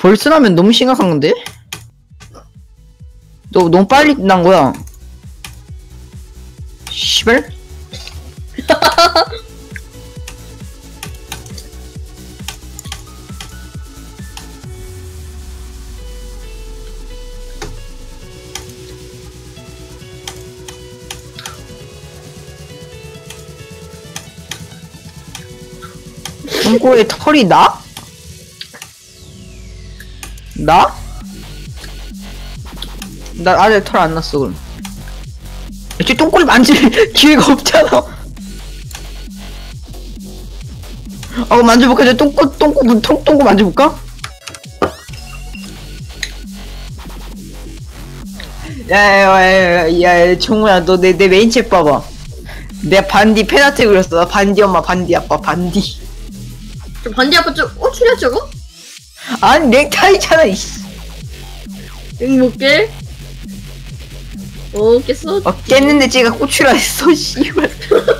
벌써 나면 너무 심각한 건데? 너 너무 빨리 난 거야. 씨발? 똥꼬에 털이 나? 나? 나 아직 털 안 났어 그럼. 이제 똥꼬를 만질 기회가 없잖아. 어 만져볼까? 이제 똥꼬 똥꼬 똥 똥꼬 만져볼까? 야야야야 정우야 너 내 내 메인책 봐봐. 내가 반디 페나트 그렸어. 나 반디 엄마 반디 아빠 반디. 저 반디 아빠 좀 꼬추려 저거? 아니 넥타이잖아 이씨. 응 못깨? 어 깼어? 어 깼는데 쟤가 꼬추라 했어 씨발.